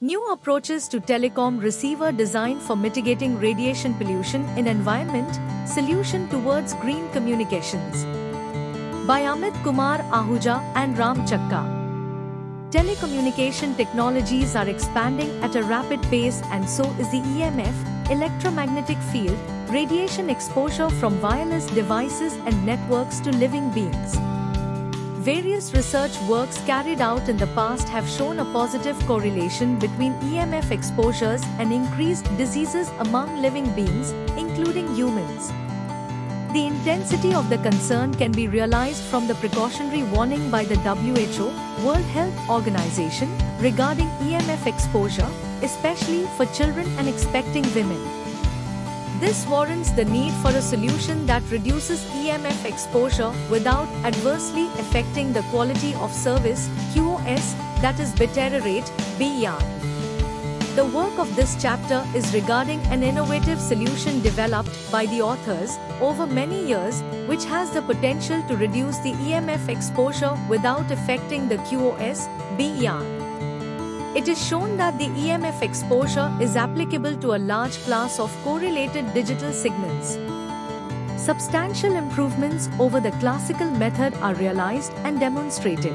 New approaches to telecom receiver design for mitigating radiation pollution in environment, solution towards green communications. By Amit Kumar Ahuja and Ram Chakka. Telecommunication technologies are expanding at a rapid pace and so is the EMF, electromagnetic field, radiation exposure from wireless devices and networks to living beings. Various research works carried out in the past have shown a positive correlation between EMF exposures and increased diseases among living beings, including humans. The intensity of the concern can be realized from the precautionary warning by the WHO, World Health Organization, regarding EMF exposure, especially for children and expecting women. This warrants the need for a solution that reduces EMF exposure without adversely affecting the quality of service QoS that is deteriorate BER. The work of this chapter is regarding an innovative solution developed by the authors over many years which has the potential to reduce the EMF exposure without affecting the QoS BER. It is shown that the EMF exposure is applicable to a large class of correlated digital signals. Substantial improvements over the classical method are realized and demonstrated.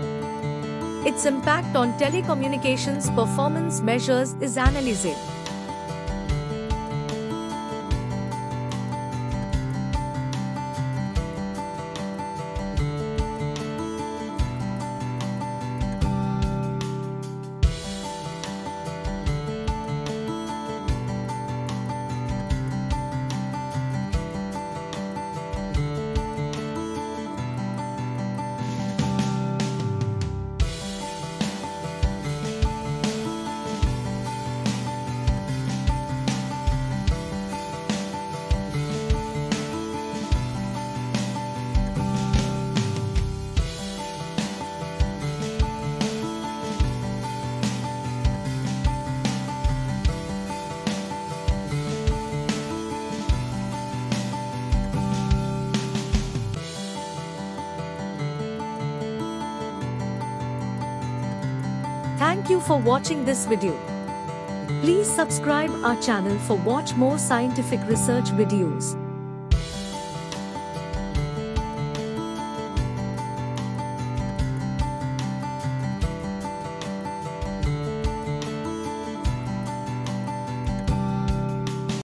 Its impact on telecommunications performance measures is analyzed. Thank you for watching this video. Please subscribe our channel for watch more scientific research videos.